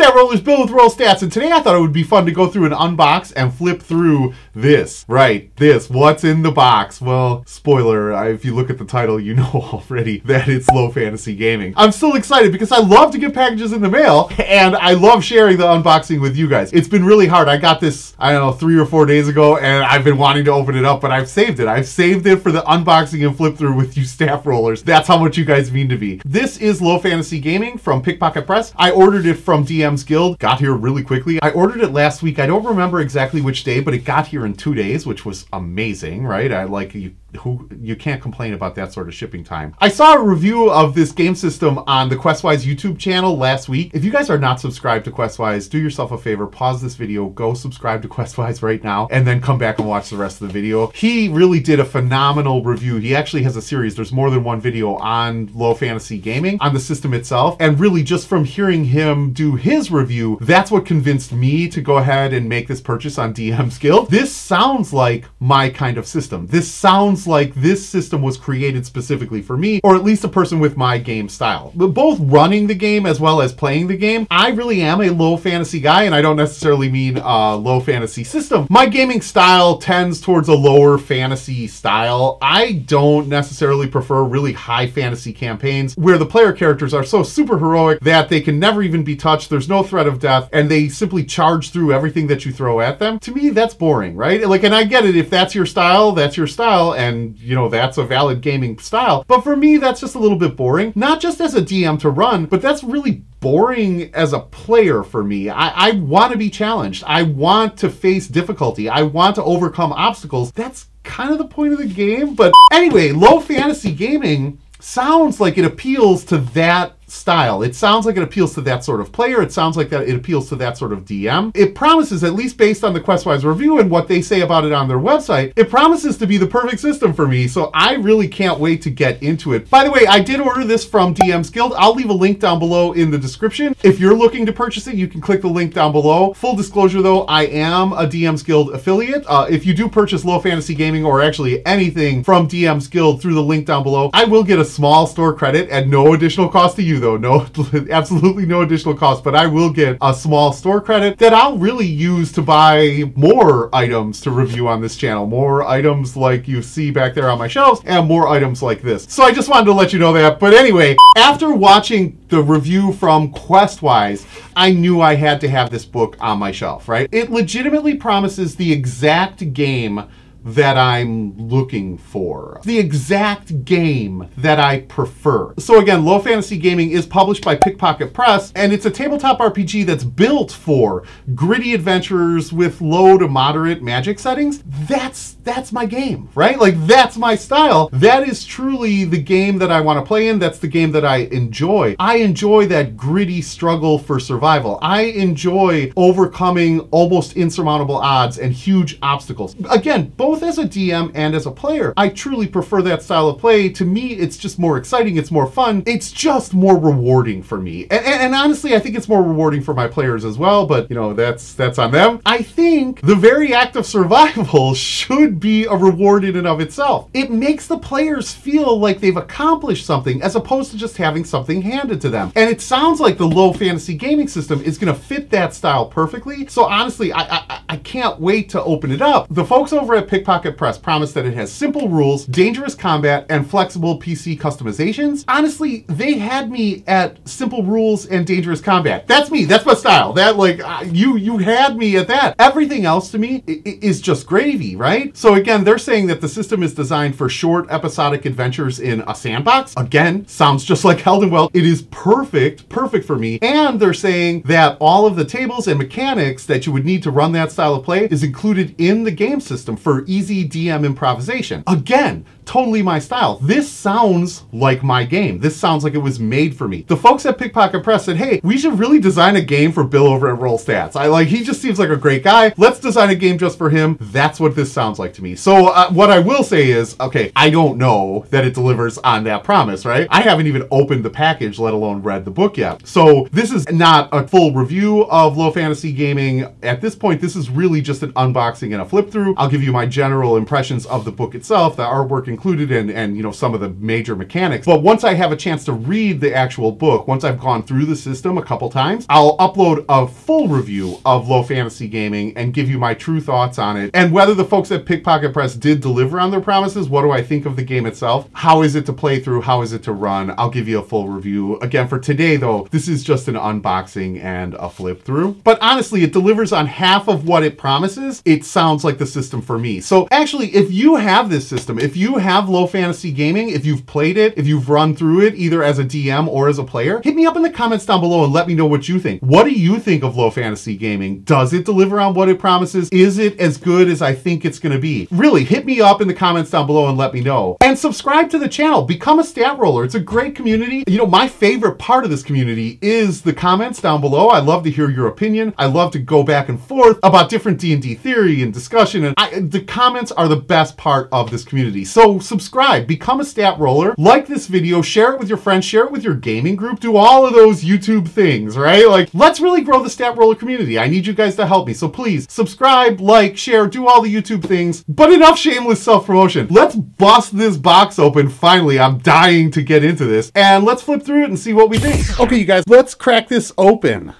Stat Rollers Bill with Roll Stats, and today I thought it would be fun to go through and unbox and flip through this. Right, this. What's in the box? Well, spoiler, if you look at the title, you know already that it's low fantasy gaming. I'm still excited because I love to get packages in the mail, and I love sharing the unboxing with you guys. It's been really hard. I got this, I don't know, three or four days ago, and I've been wanting to open it up, but I've saved it. I've saved it for the unboxing and flip through with you stat rollers. That's how much you guys mean to me. This is Low Fantasy Gaming from Pickpocket Press. I ordered it from DM's Guild, got here really quickly. I ordered it last week. I don't remember exactly which day, but it got here in two days, which was amazing, right? I like you who you can't complain about that sort of shipping time. I saw a review of this game system on the Questwise YouTube channel last week. If you guys are not subscribed to Questwise, do yourself a favor, pause this video, go subscribe to Questwise right now, and then come back and watch the rest of the video. He really did a phenomenal review. He actually has a series. There's more than one video on low fantasy gaming on the system itself. And really just from hearing him do his review, that's what convinced me to go ahead and make this purchase on DM's Guild. This sounds like my kind of system. This sounds sounds like this system was created specifically for me, or at least a person with my game style. But both running the game as well as playing the game, I really am a low fantasy guy, and I don't necessarily mean a low fantasy system. My gaming style tends towards a lower fantasy style. I don't necessarily prefer really high fantasy campaigns where the player characters are so super heroic that they can never even be touched, there's no threat of death, and they simply charge through everything that you throw at them. To me, that's boring, right? Like, and I get it, if that's your style, that's your style, and you know that's a valid gaming style. But for me, that's just a little bit boring. Not just as a DM to run, but that's really boring as a player for me. I, I want to be challenged. I want to face difficulty. I want to overcome obstacles. That's kind of the point of the game. But anyway, low fantasy gaming sounds like it appeals to that style. It sounds like it appeals to that sort of player. It sounds like that it appeals to that sort of DM. It promises, at least based on the Questwise review and what they say about it on their website, it promises to be the perfect system for me. So I really can't wait to get into it. By the way, I did order this from DM's Guild. I'll leave a link down below in the description. If you're looking to purchase it, you can click the link down below. Full disclosure though, I am a DM's Guild affiliate. Uh, if you do purchase Low Fantasy Gaming or actually anything from DM's Guild through the link down below, I will get a small store credit at no additional cost to you though. No, absolutely no additional cost, but I will get a small store credit that I'll really use to buy more items to review on this channel. More items like you see back there on my shelves and more items like this. So I just wanted to let you know that. But anyway, after watching the review from Questwise, I knew I had to have this book on my shelf, right? It legitimately promises the exact game that I'm looking for. The exact game that I prefer. So again, Low Fantasy Gaming is published by Pickpocket Press, and it's a tabletop RPG that's built for gritty adventures with low to moderate magic settings. That's that's my game, right? Like that's my style. That is truly the game that I want to play in. That's the game that I enjoy. I enjoy that gritty struggle for survival. I enjoy overcoming almost insurmountable odds and huge obstacles. Again, both both as a DM and as a player. I truly prefer that style of play. To me, it's just more exciting, it's more fun, it's just more rewarding for me. And, and, and honestly, I think it's more rewarding for my players as well, but you know, that's that's on them. I think the very act of survival should be a reward in and of itself. It makes the players feel like they've accomplished something as opposed to just having something handed to them. And it sounds like the low fantasy gaming system is going to fit that style perfectly. So honestly, I, I, I can't wait to open it up. The folks over at Pick Pickpocket Press promised that it has simple rules, dangerous combat, and flexible PC customizations. Honestly, they had me at simple rules and dangerous combat. That's me. That's my style. That like uh, you you had me at that. Everything else to me is just gravy, right? So again, they're saying that the system is designed for short episodic adventures in a sandbox. Again, sounds just like Elden Well. It is perfect, perfect for me. And they're saying that all of the tables and mechanics that you would need to run that style of play is included in the game system for easy DM improvisation. Again, totally my style. This sounds like my game. This sounds like it was made for me. The folks at Pickpocket Press said, hey, we should really design a game for Bill over at Roll Stats. I like, he just seems like a great guy. Let's design a game just for him. That's what this sounds like to me. So uh, what I will say is, okay, I don't know that it delivers on that promise, right? I haven't even opened the package, let alone read the book yet. So this is not a full review of low fantasy gaming. At this point, this is really just an unboxing and a flip through. I'll give you my general impressions of the book itself, the artwork included, and, and you know some of the major mechanics. But once I have a chance to read the actual book, once I've gone through the system a couple times, I'll upload a full review of Low Fantasy Gaming and give you my true thoughts on it. And whether the folks at Pickpocket Press did deliver on their promises, what do I think of the game itself? How is it to play through? How is it to run? I'll give you a full review. Again, for today though, this is just an unboxing and a flip through. But honestly, it delivers on half of what it promises. It sounds like the system for me. So actually, if you have this system, if you have Low Fantasy Gaming, if you've played it, if you've run through it either as a DM or as a player, hit me up in the comments down below and let me know what you think. What do you think of Low Fantasy Gaming? Does it deliver on what it promises? Is it as good as I think it's going to be? Really, hit me up in the comments down below and let me know. And subscribe to the channel. Become a stat roller. It's a great community. You know, my favorite part of this community is the comments down below. I love to hear your opinion. I love to go back and forth about different D&D theory and discussion. And I, the comments are the best part of this community. So subscribe, become a stat roller, like this video, share it with your friends, share it with your gaming group, do all of those YouTube things, right? Like, let's really grow the stat roller community. I need you guys to help me. So please subscribe, like, share, do all the YouTube things. But enough shameless self-promotion. Let's bust this box open. Finally, I'm dying to get into this. And let's flip through it and see what we think. Okay, you guys, let's crack this open.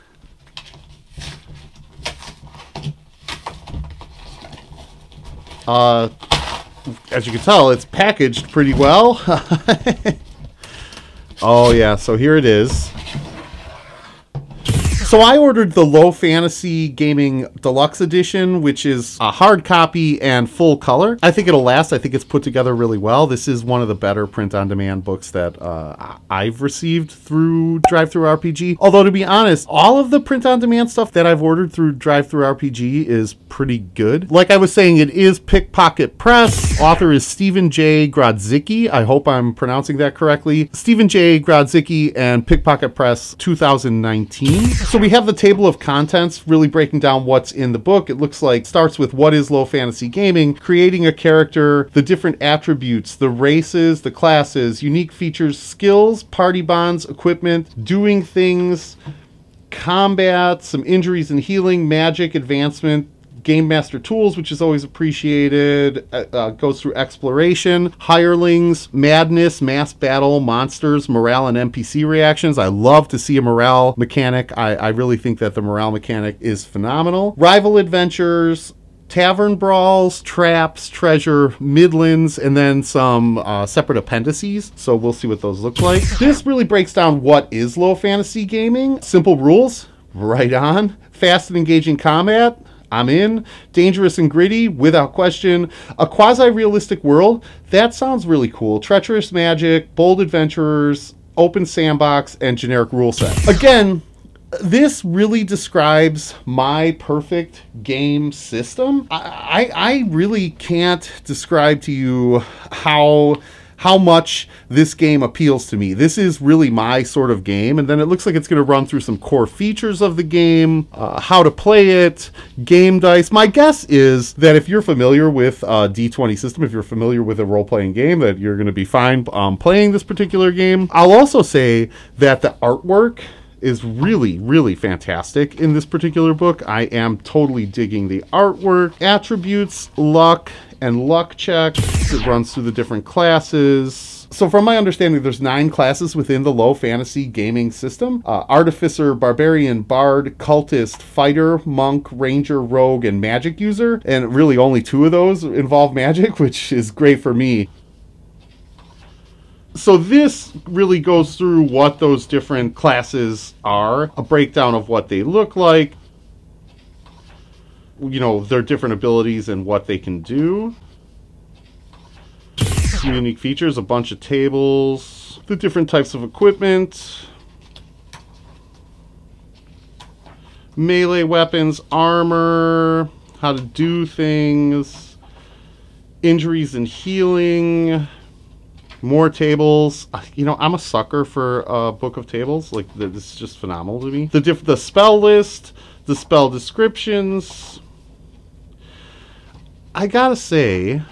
Uh, as you can tell, it's packaged pretty well. oh yeah, so here it is. So I ordered the Low Fantasy Gaming Deluxe Edition, which is a hard copy and full color. I think it'll last. I think it's put together really well. This is one of the better print-on-demand books that uh, I've received through DriveThruRPG. Although to be honest, all of the print-on-demand stuff that I've ordered through DriveThruRPG is pretty good. Like I was saying, it is Pickpocket Press. Author is Stephen J. Grodzicki. I hope I'm pronouncing that correctly. Stephen J. Grodzicki and Pickpocket Press 2019. So we have the table of contents really breaking down what's in the book. It looks like starts with what is low fantasy gaming, creating a character, the different attributes, the races, the classes, unique features, skills, party bonds, equipment, doing things, combat, some injuries and healing, magic, advancement, Game Master Tools, which is always appreciated, uh, uh, goes through exploration, hirelings, madness, mass battle, monsters, morale, and NPC reactions. I love to see a morale mechanic. I, I really think that the morale mechanic is phenomenal. Rival adventures, tavern brawls, traps, treasure, midlands, and then some uh, separate appendices. So we'll see what those look like. This really breaks down what is low fantasy gaming. Simple rules, right on. Fast and engaging combat, I'm in. Dangerous and gritty, without question. A quasi realistic world, that sounds really cool. Treacherous magic, bold adventurers, open sandbox, and generic rule set. Again, this really describes my perfect game system. I, I, I really can't describe to you how how much this game appeals to me. This is really my sort of game, and then it looks like it's going to run through some core features of the game, uh, how to play it, game dice. My guess is that if you're familiar with D20 system, if you're familiar with a role-playing game, that you're going to be fine um, playing this particular game. I'll also say that the artwork is really, really fantastic in this particular book. I am totally digging the artwork, attributes, luck, and luck checks. It runs through the different classes. So from my understanding, there's nine classes within the low fantasy gaming system. Uh, Artificer, Barbarian, Bard, Cultist, Fighter, Monk, Ranger, Rogue, and Magic User. And really only two of those involve magic, which is great for me so this really goes through what those different classes are, a breakdown of what they look like, you know, their different abilities and what they can do. Some unique features, a bunch of tables, the different types of equipment, melee weapons, armor, how to do things, injuries and healing, more tables. You know, I'm a sucker for a book of tables. Like, this is just phenomenal to me. The diff the spell list, the spell descriptions, I gotta say,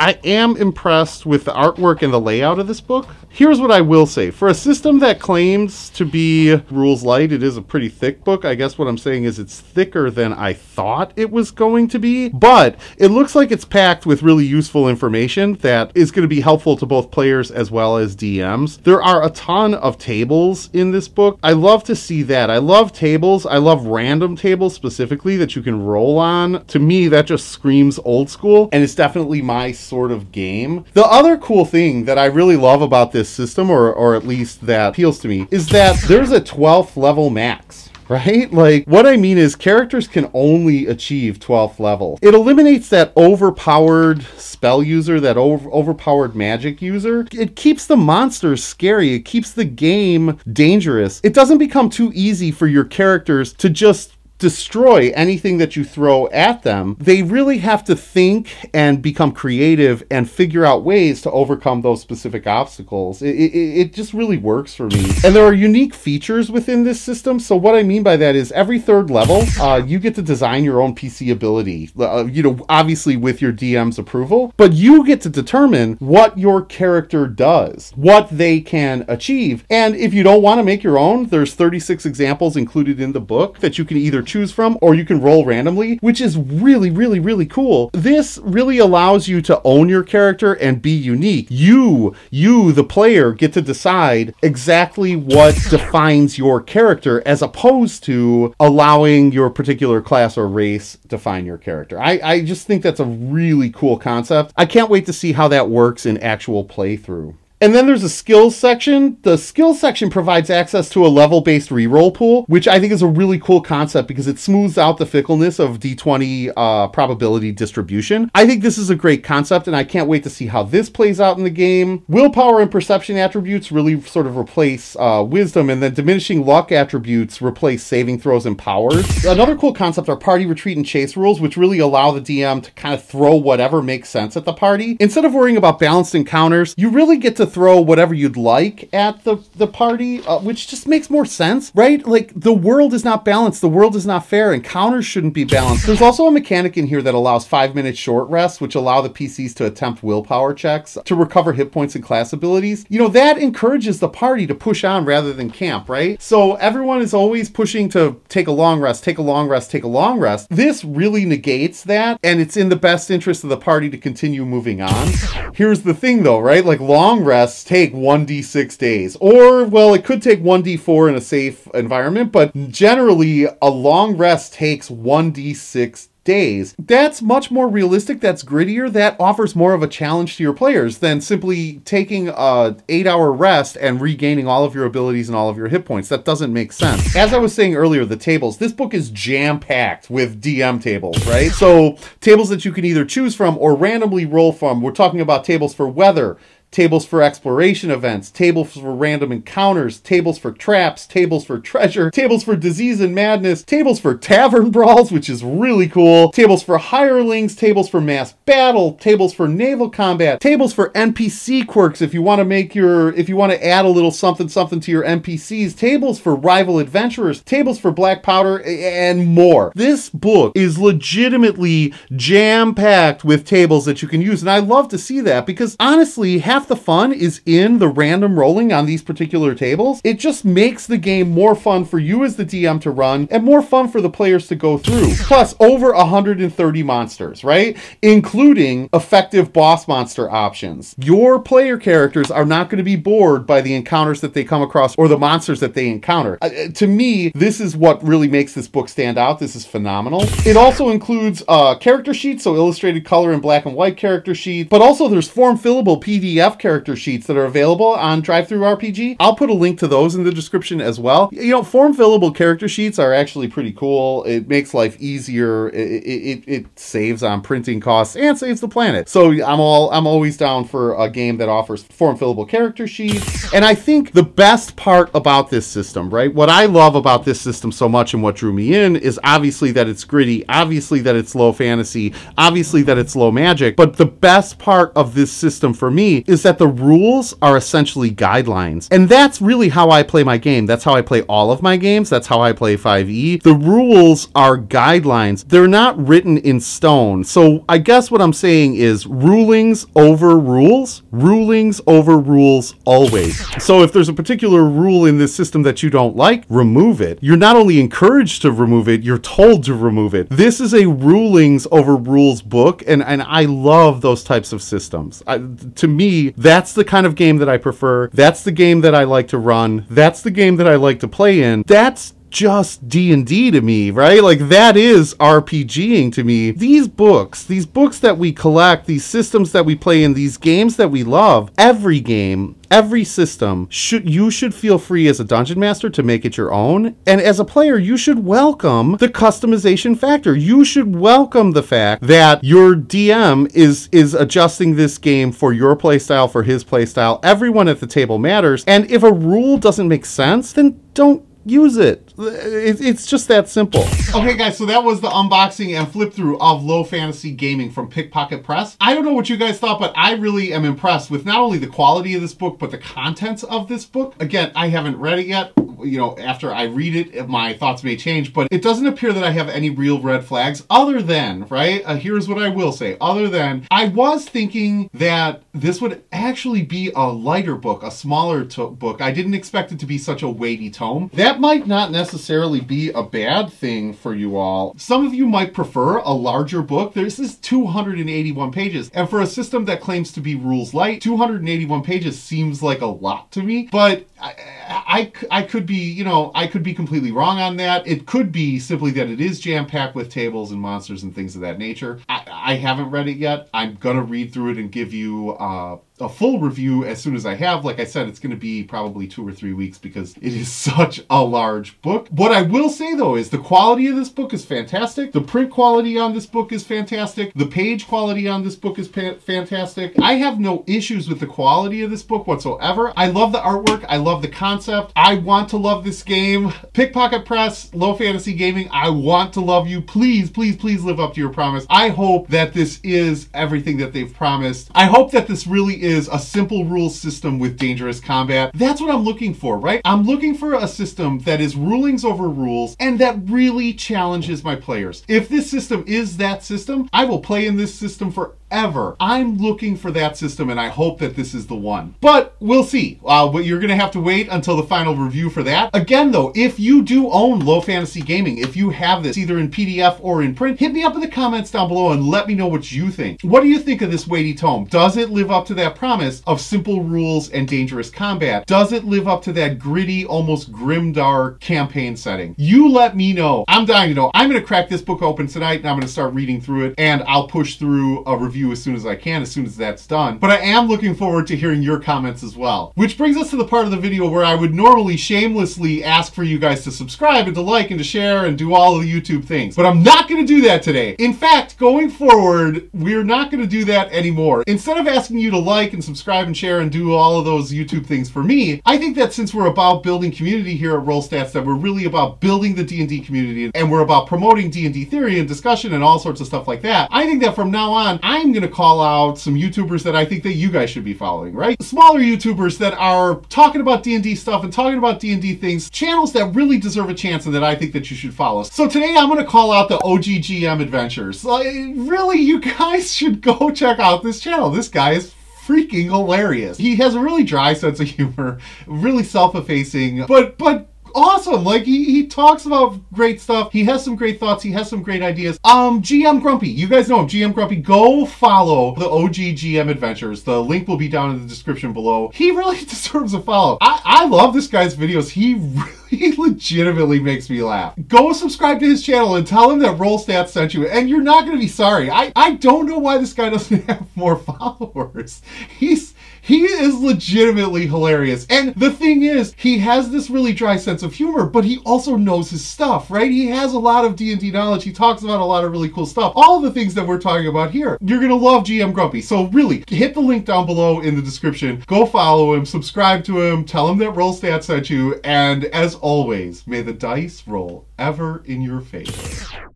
I am impressed with the artwork and the layout of this book. Here's what I will say. For a system that claims to be rules light, it is a pretty thick book. I guess what I'm saying is it's thicker than I thought it was going to be, but it looks like it's packed with really useful information that is going to be helpful to both players as well as DMs. There are a ton of tables in this book. I love to see that. I love tables. I love random tables specifically that you can roll on. To me, that just screams old school, and it's definitely my sort of game. The other cool thing that I really love about this system, or, or at least that appeals to me, is that there's a 12th level max right? Like, what I mean is characters can only achieve 12th level. It eliminates that overpowered spell user, that over- overpowered magic user. It keeps the monsters scary. It keeps the game dangerous. It doesn't become too easy for your characters to just destroy anything that you throw at them. They really have to think and become creative and figure out ways to overcome those specific obstacles. It, it, it, just really works for me. And there are unique features within this system. So what I mean by that is every third level, uh, you get to design your own PC ability. Uh, you know, obviously with your DM's approval, but you get to determine what your character does, what they can achieve. And if you don't want to make your own, there's 36 examples included in the book that you can either choose from, or you can roll randomly, which is really, really, really cool. This really allows you to own your character and be unique. You, you, the player, get to decide exactly what defines your character as opposed to allowing your particular class or race define your character. I, I just think that's a really cool concept. I can't wait to see how that works in actual playthrough. And then there's a skills section. The skills section provides access to a level based reroll pool, which I think is a really cool concept because it smooths out the fickleness of D20 uh, probability distribution. I think this is a great concept, and I can't wait to see how this plays out in the game. Willpower and perception attributes really sort of replace uh, wisdom, and then diminishing luck attributes replace saving throws and powers. Another cool concept are party retreat and chase rules, which really allow the DM to kind of throw whatever makes sense at the party. Instead of worrying about balanced encounters, you really get to throw whatever you'd like at the, the party, uh, which just makes more sense, right? Like, the world is not balanced, the world is not fair, encounters shouldn't be balanced. There's also a mechanic in here that allows five minute short rests, which allow the PCs to attempt willpower checks to recover hit points and class abilities. You know, that encourages the party to push on rather than camp, right? So everyone is always pushing to take a long rest, take a long rest, take a long rest. This really negates that, and it's in the best interest of the party to continue moving on. Here's the thing though, right? Like long rest rests take 1d6 days. Or, well, it could take 1d4 in a safe environment, but generally, a long rest takes 1d6 days. That's much more realistic, that's grittier, that offers more of a challenge to your players than simply taking a 8-hour rest and regaining all of your abilities and all of your hit points. That doesn't make sense. As I was saying earlier, the tables, this book is jam-packed with DM tables, right? So, tables that you can either choose from or randomly roll from. We're talking about tables for weather, tables for exploration events, tables for random encounters, tables for traps, tables for treasure, tables for disease and madness, tables for tavern brawls, which is really cool, tables for hirelings, tables for mass battle, tables for naval combat, tables for NPC quirks if you want to make your, if you want to add a little something something to your NPCs, tables for rival adventurers, tables for black powder, and more. This book is legitimately jam packed with tables that you can use, and I love to see that because honestly, half half the fun is in the random rolling on these particular tables. It just makes the game more fun for you as the DM to run and more fun for the players to go through. Plus, over 130 monsters, right? Including effective boss monster options. Your player characters are not going to be bored by the encounters that they come across or the monsters that they encounter. Uh, uh, to me, this is what really makes this book stand out. This is phenomenal. It also includes uh, character sheets, so illustrated color and black and white character sheets, but also there's form fillable PDF character sheets that are available on DriveThruRPG. I'll put a link to those in the description as well. You know, form fillable character sheets are actually pretty cool. It makes life easier. It, it, it saves on printing costs and saves the planet. So I'm all I'm always down for a game that offers form fillable character sheets. And I think the best part about this system, right? What I love about this system so much and what drew me in is obviously that it's gritty, obviously that it's low fantasy, obviously that it's low magic. But the best part of this system for me is is that the rules are essentially guidelines. And that's really how I play my game. That's how I play all of my games. That's how I play 5e. The rules are guidelines. They're not written in stone. So I guess what I'm saying is rulings over rules, rulings over rules always. So if there's a particular rule in this system that you don't like, remove it. You're not only encouraged to remove it, you're told to remove it. This is a rulings over rules book, and, and I love those types of systems. I, to me, that's the kind of game that I prefer. That's the game that I like to run. That's the game that I like to play in. That's just D&D to me, right? Like that is RPGing to me. These books, these books that we collect, these systems that we play in, these games that we love, every game, every system should you should feel free as a dungeon master to make it your own and as a player you should welcome the customization factor you should welcome the fact that your dm is is adjusting this game for your playstyle for his playstyle everyone at the table matters and if a rule doesn't make sense then don't use it. It's just that simple. Okay, guys, so that was the unboxing and flip through of Low Fantasy Gaming from Pickpocket Press. I don't know what you guys thought, but I really am impressed with not only the quality of this book, but the contents of this book. Again, I haven't read it yet. You know, after I read it, my thoughts may change, but it doesn't appear that I have any real red flags other than, right? Uh, here's what I will say. Other than, I was thinking that this would actually be a lighter book, a smaller book. I didn't expect it to be such a weighty tome. That might not necessarily be a bad thing for you all. Some of you might prefer a larger book. This is 281 pages. And for a system that claims to be rules light, 281 pages seems like a lot to me. But I, I, I could be, you know, I could be completely wrong on that. It could be simply that it is jam-packed with tables and monsters and things of that nature. I, I haven't read it yet. I'm going to read through it and give you uh, a full review as soon as I have. Like I said, it's going to be probably two or three weeks because it is such a large book. What I will say though is the quality of this book is fantastic. The print quality on this book is fantastic. The page quality on this book is fantastic. I have no issues with the quality of this book whatsoever. I love the artwork. I love the concept. I want to love this game. Pickpocket Press, Low Fantasy Gaming, I want to love you. Please, please, please live up to your promise. I hope that this is everything that they've promised. I hope that this really is is a simple rule system with dangerous combat. That's what I'm looking for, right? I'm looking for a system that is rulings over rules and that really challenges my players. If this system is that system, I will play in this system for ever. I'm looking for that system and I hope that this is the one. But we'll see. Uh, but you're going to have to wait until the final review for that. Again, though, if you do own Low Fantasy Gaming, if you have this either in PDF or in print, hit me up in the comments down below and let me know what you think. What do you think of this weighty tome? Does it live up to that promise of simple rules and dangerous combat? Does it live up to that gritty, almost grimdark campaign setting? You let me know. I'm dying to know. I'm going to crack this book open tonight and I'm going to start reading through it and I'll push through a review review as soon as I can, as soon as that's done. But I am looking forward to hearing your comments as well. Which brings us to the part of the video where I would normally shamelessly ask for you guys to subscribe and to like and to share and do all of the YouTube things. But I'm not going to do that today. In fact, going forward, we're not going to do that anymore. Instead of asking you to like and subscribe and share and do all of those YouTube things for me, I think that since we're about building community here at Roll Stats, that we're really about building the D&D community and we're about promoting D&D theory and discussion and all sorts of stuff like that. I think that from now on, I'm I'm going to call out some YouTubers that I think that you guys should be following, right? Smaller YouTubers that are talking about D&D stuff and talking about D&D things, channels that really deserve a chance and that I think that you should follow. So today I'm going to call out the OGGM Adventures. Like, really, you guys should go check out this channel. This guy is freaking hilarious. He has a really dry sense of humor, really self-effacing, but but awesome. Like he, he talks about great stuff. He has some great thoughts. He has some great ideas. Um, GM Grumpy. You guys know him. GM Grumpy. Go follow the OG GM Adventures. The link will be down in the description below. He really deserves a follow. I, I love this guy's videos. He really he legitimately makes me laugh. Go subscribe to his channel and tell him that Roll Stats sent you, and you're not going to be sorry. I, I don't know why this guy doesn't have more followers. He's he is legitimately hilarious. And the thing is, he has this really dry sense of humor, but he also knows his stuff, right? He has a lot of D&D knowledge. He talks about a lot of really cool stuff. All the things that we're talking about here. You're going to love GM Grumpy. So really, hit the link down below in the description. Go follow him, subscribe to him, tell him that Roll Stats sent you, and as always, may the dice roll ever in your favor.